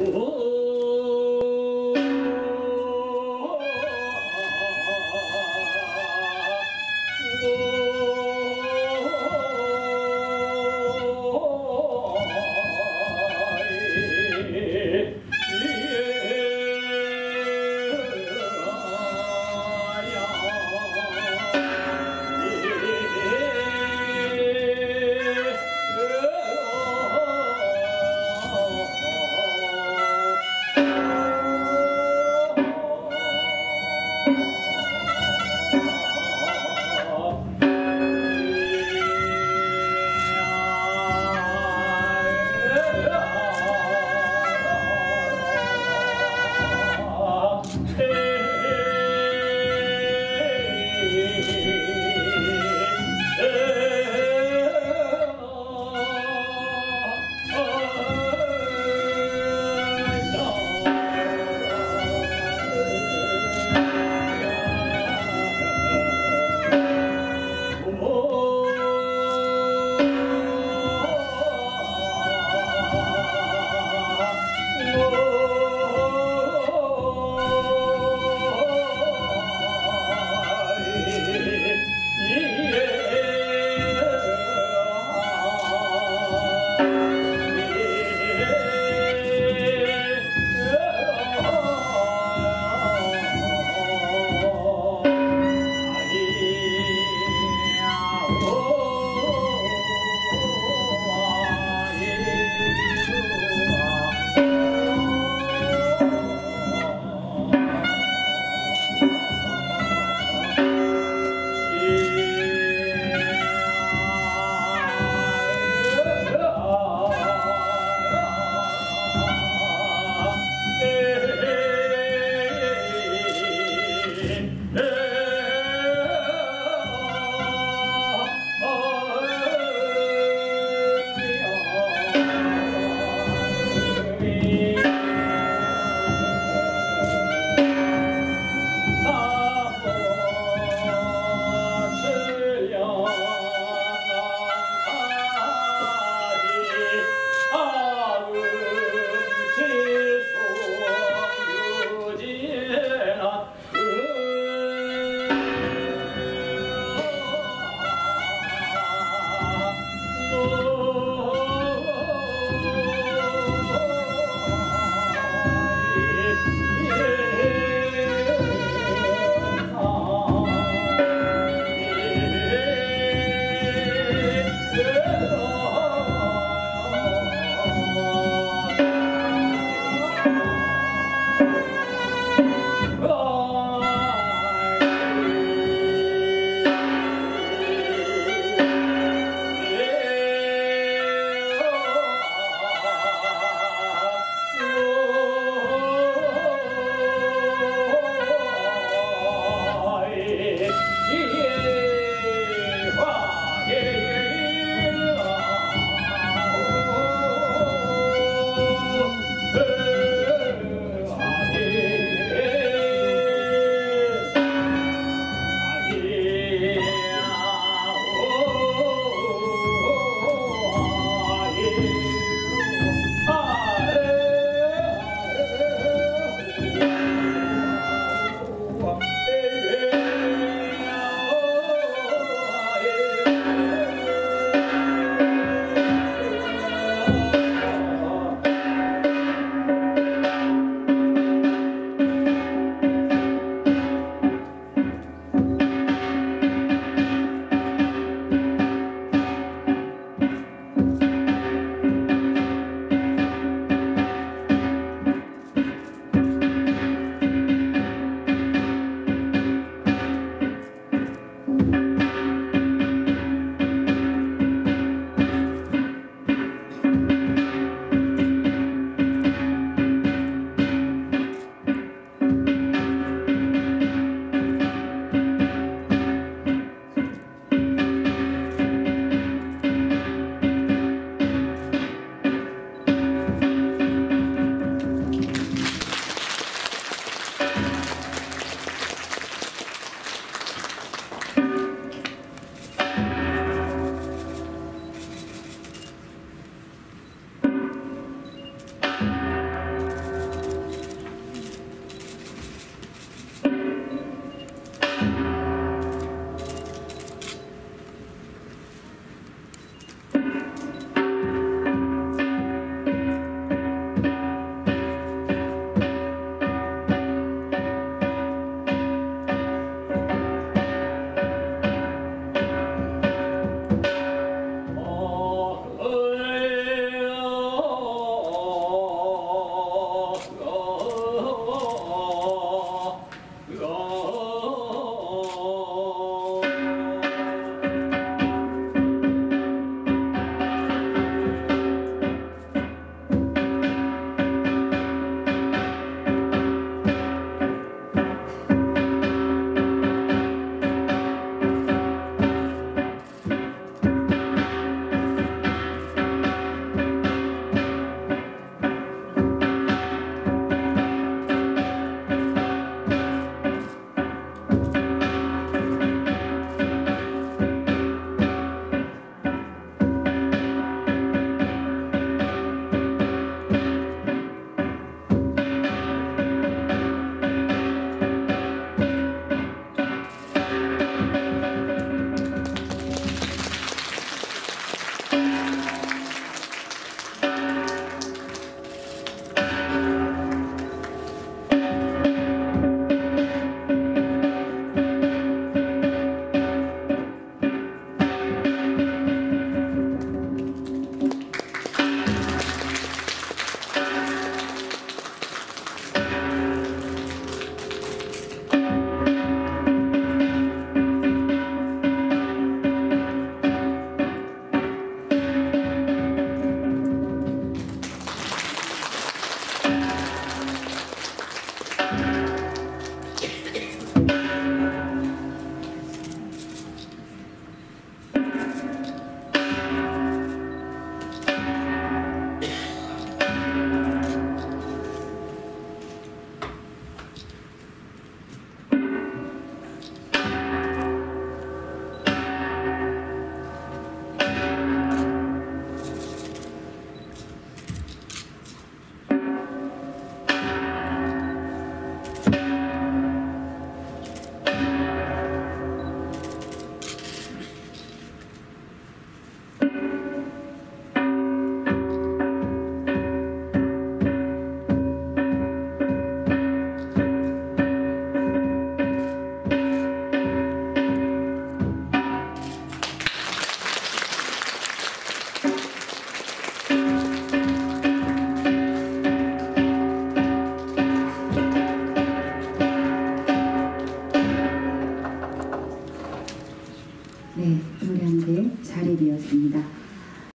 哦吼